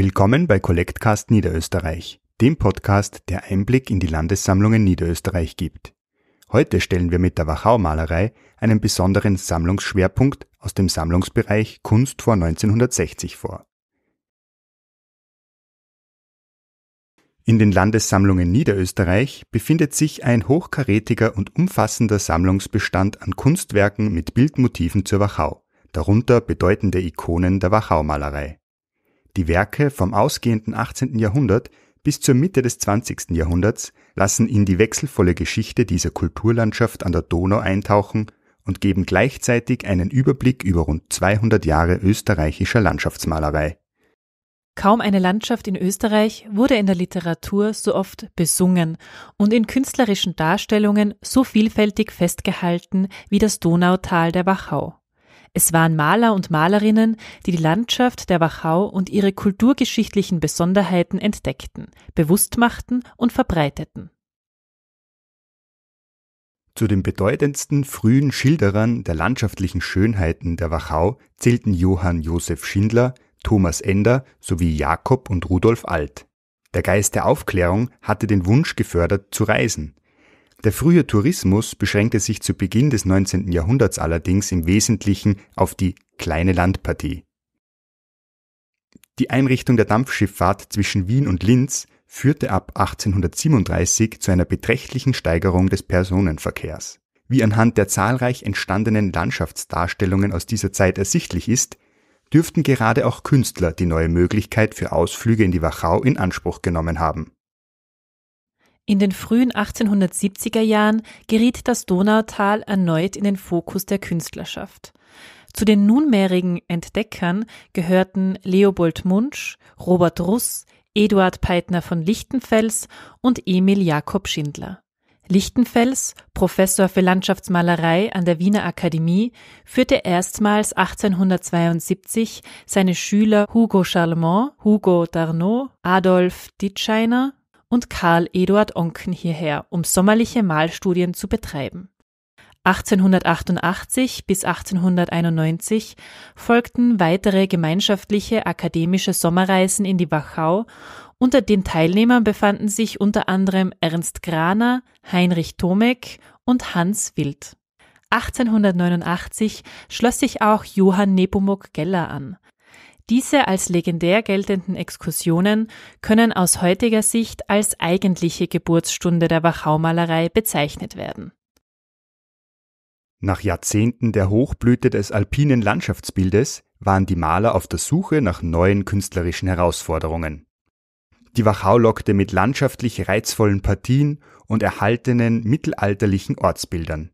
Willkommen bei Collectcast Niederösterreich, dem Podcast, der Einblick in die Landessammlungen Niederösterreich gibt. Heute stellen wir mit der Wachau-Malerei einen besonderen Sammlungsschwerpunkt aus dem Sammlungsbereich Kunst vor 1960 vor. In den Landessammlungen Niederösterreich befindet sich ein hochkarätiger und umfassender Sammlungsbestand an Kunstwerken mit Bildmotiven zur Wachau, darunter bedeutende Ikonen der Wachau-Malerei. Die Werke vom ausgehenden 18. Jahrhundert bis zur Mitte des 20. Jahrhunderts lassen in die wechselvolle Geschichte dieser Kulturlandschaft an der Donau eintauchen und geben gleichzeitig einen Überblick über rund 200 Jahre österreichischer Landschaftsmalerei. Kaum eine Landschaft in Österreich wurde in der Literatur so oft besungen und in künstlerischen Darstellungen so vielfältig festgehalten wie das Donautal der Wachau. Es waren Maler und Malerinnen, die die Landschaft der Wachau und ihre kulturgeschichtlichen Besonderheiten entdeckten, bewusst machten und verbreiteten. Zu den bedeutendsten frühen Schilderern der landschaftlichen Schönheiten der Wachau zählten Johann Josef Schindler, Thomas Ender sowie Jakob und Rudolf Alt. Der Geist der Aufklärung hatte den Wunsch gefördert zu reisen, der frühe Tourismus beschränkte sich zu Beginn des 19. Jahrhunderts allerdings im Wesentlichen auf die kleine Landpartie. Die Einrichtung der Dampfschifffahrt zwischen Wien und Linz führte ab 1837 zu einer beträchtlichen Steigerung des Personenverkehrs. Wie anhand der zahlreich entstandenen Landschaftsdarstellungen aus dieser Zeit ersichtlich ist, dürften gerade auch Künstler die neue Möglichkeit für Ausflüge in die Wachau in Anspruch genommen haben in den frühen 1870er Jahren geriet das Donautal erneut in den Fokus der Künstlerschaft. Zu den nunmehrigen Entdeckern gehörten Leopold Munsch, Robert Russ, Eduard Peitner von Lichtenfels und Emil Jakob Schindler. Lichtenfels, Professor für Landschaftsmalerei an der Wiener Akademie, führte erstmals 1872 seine Schüler Hugo Charlemont, Hugo Darnaud, Adolf Ditscheiner und Karl Eduard Onken hierher, um sommerliche Malstudien zu betreiben. 1888 bis 1891 folgten weitere gemeinschaftliche akademische Sommerreisen in die Wachau. Unter den Teilnehmern befanden sich unter anderem Ernst Graner, Heinrich Tomek und Hans Wild. 1889 schloss sich auch Johann Nepomuk Geller an. Diese als legendär geltenden Exkursionen können aus heutiger Sicht als eigentliche Geburtsstunde der Wachaumalerei bezeichnet werden. Nach Jahrzehnten der Hochblüte des alpinen Landschaftsbildes waren die Maler auf der Suche nach neuen künstlerischen Herausforderungen. Die Wachau lockte mit landschaftlich reizvollen Partien und erhaltenen mittelalterlichen Ortsbildern.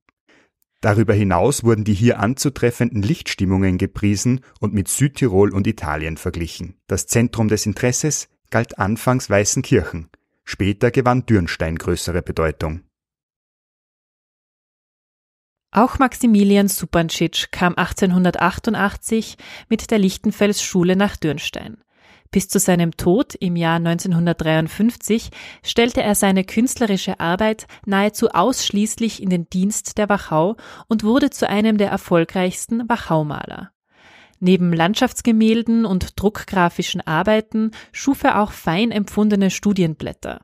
Darüber hinaus wurden die hier anzutreffenden Lichtstimmungen gepriesen und mit Südtirol und Italien verglichen. Das Zentrum des Interesses galt anfangs Weißenkirchen, später gewann Dürnstein größere Bedeutung. Auch Maximilian Supancic kam 1888 mit der Lichtenfels Schule nach Dürnstein. Bis zu seinem Tod im Jahr 1953 stellte er seine künstlerische Arbeit nahezu ausschließlich in den Dienst der Wachau und wurde zu einem der erfolgreichsten Wachaumaler. Neben Landschaftsgemälden und druckgrafischen Arbeiten schuf er auch fein empfundene Studienblätter.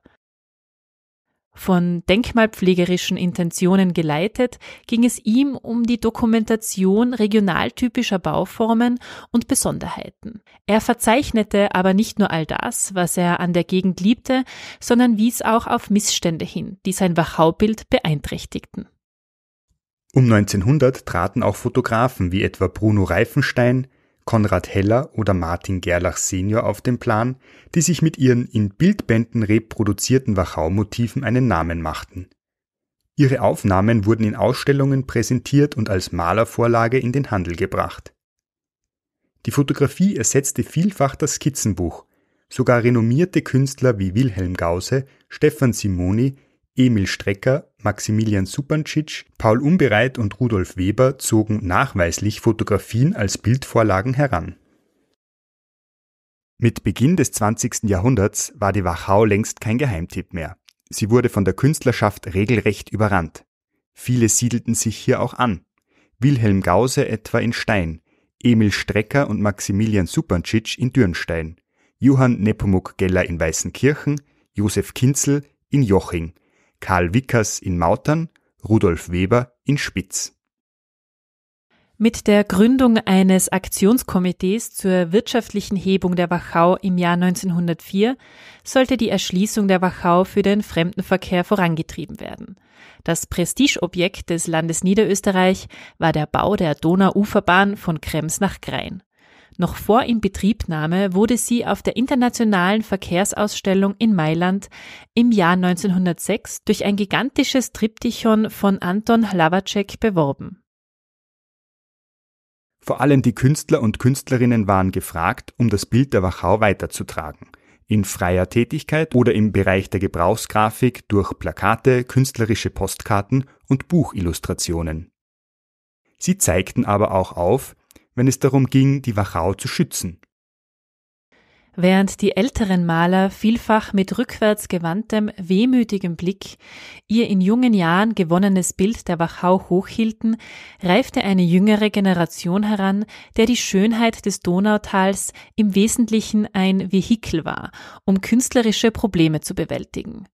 Von denkmalpflegerischen Intentionen geleitet, ging es ihm um die Dokumentation regionaltypischer Bauformen und Besonderheiten. Er verzeichnete aber nicht nur all das, was er an der Gegend liebte, sondern wies auch auf Missstände hin, die sein Wachaubild beeinträchtigten. Um 1900 traten auch Fotografen wie etwa Bruno Reifenstein, Konrad Heller oder Martin Gerlach senior auf den Plan, die sich mit ihren in Bildbänden reproduzierten Wachau-Motiven einen Namen machten. Ihre Aufnahmen wurden in Ausstellungen präsentiert und als Malervorlage in den Handel gebracht. Die Fotografie ersetzte vielfach das Skizzenbuch. Sogar renommierte Künstler wie Wilhelm Gause, Stefan Simoni Emil Strecker, Maximilian Supancic, Paul Umbereit und Rudolf Weber zogen nachweislich Fotografien als Bildvorlagen heran. Mit Beginn des 20. Jahrhunderts war die Wachau längst kein Geheimtipp mehr. Sie wurde von der Künstlerschaft regelrecht überrannt. Viele siedelten sich hier auch an. Wilhelm Gause etwa in Stein, Emil Strecker und Maximilian Supancic in Dürnstein, Johann Nepomuk Geller in Weißenkirchen, Josef Kinzel in Joching, Karl Wickers in Mautern, Rudolf Weber in Spitz. Mit der Gründung eines Aktionskomitees zur wirtschaftlichen Hebung der Wachau im Jahr 1904 sollte die Erschließung der Wachau für den Fremdenverkehr vorangetrieben werden. Das Prestigeobjekt des Landes Niederösterreich war der Bau der Donauuferbahn von Krems nach Grein. Noch vor Inbetriebnahme wurde sie auf der Internationalen Verkehrsausstellung in Mailand im Jahr 1906 durch ein gigantisches Triptychon von Anton Hlawacek beworben. Vor allem die Künstler und Künstlerinnen waren gefragt, um das Bild der Wachau weiterzutragen. In freier Tätigkeit oder im Bereich der Gebrauchsgrafik durch Plakate, künstlerische Postkarten und Buchillustrationen. Sie zeigten aber auch auf, wenn es darum ging, die Wachau zu schützen während die älteren Maler vielfach mit rückwärts gewandtem, wehmütigem Blick ihr in jungen Jahren gewonnenes Bild der Wachau hochhielten, reifte eine jüngere Generation heran, der die Schönheit des Donautals im Wesentlichen ein Vehikel war, um künstlerische Probleme zu bewältigen.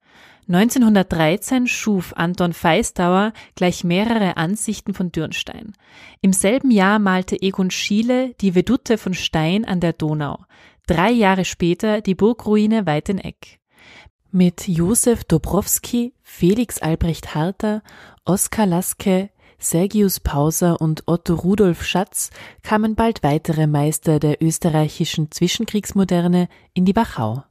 1913 schuf Anton Feistauer gleich mehrere Ansichten von Dürnstein. Im selben Jahr malte Egon Schiele die Vedute von Stein an der Donau drei Jahre später die Burgruine Weiteneck. Mit Josef Dobrowski, Felix Albrecht Harter, Oskar Laske, Sergius Pauser und Otto Rudolf Schatz kamen bald weitere Meister der österreichischen Zwischenkriegsmoderne in die Wachau.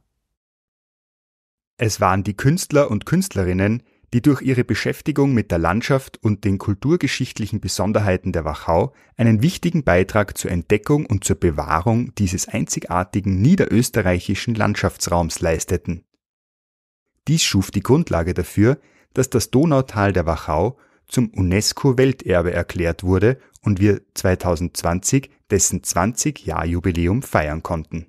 Es waren die Künstler und Künstlerinnen, die durch ihre Beschäftigung mit der Landschaft und den kulturgeschichtlichen Besonderheiten der Wachau einen wichtigen Beitrag zur Entdeckung und zur Bewahrung dieses einzigartigen niederösterreichischen Landschaftsraums leisteten. Dies schuf die Grundlage dafür, dass das Donautal der Wachau zum UNESCO-Welterbe erklärt wurde und wir 2020 dessen 20-Jahr-Jubiläum feiern konnten